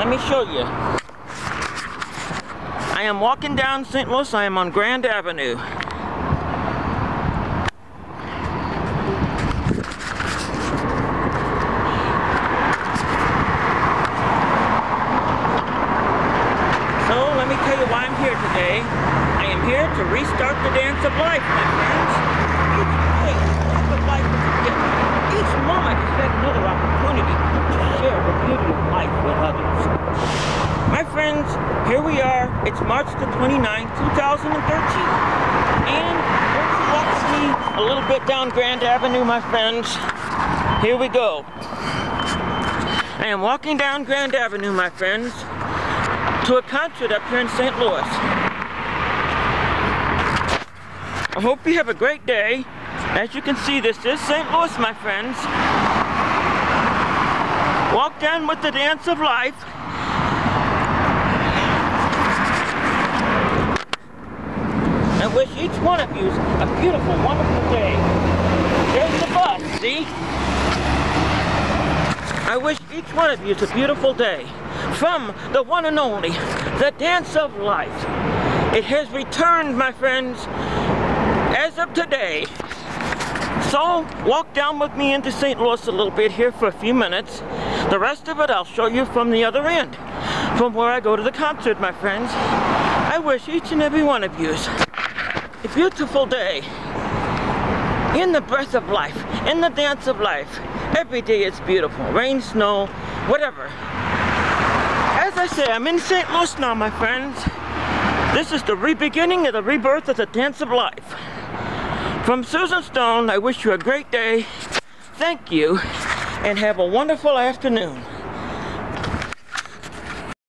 Let me show you. I am walking down St. Louis. I am on Grand Avenue. So let me tell you why I'm here today. I am here to restart the dance of life, my friends. Each day, the dance of life is a gift. Each moment is yet another opportunity to share the beauty of life with others. My friends, here we are. It's March the 29th, 2013. And once you walk me a little bit down Grand Avenue, my friends, here we go. I am walking down Grand Avenue, my friends, to a concert up here in St. Louis. I hope you have a great day. As you can see, this is St. Louis, my friends. Down with the dance of life. I wish each one of you a beautiful, wonderful day. There's the bus, see? I wish each one of you a beautiful day. From the one and only, the dance of life. It has returned, my friends, as of today. So, walk down with me into St. Louis a little bit here for a few minutes. The rest of it I'll show you from the other end, from where I go to the concert, my friends. I wish each and every one of you a beautiful day in the breath of life, in the dance of life. Every day is beautiful, rain, snow, whatever. As I say, I'm in St. Louis now, my friends. This is the re-beginning of the rebirth of the dance of life. From Susan Stone, I wish you a great day. Thank you, and have a wonderful afternoon.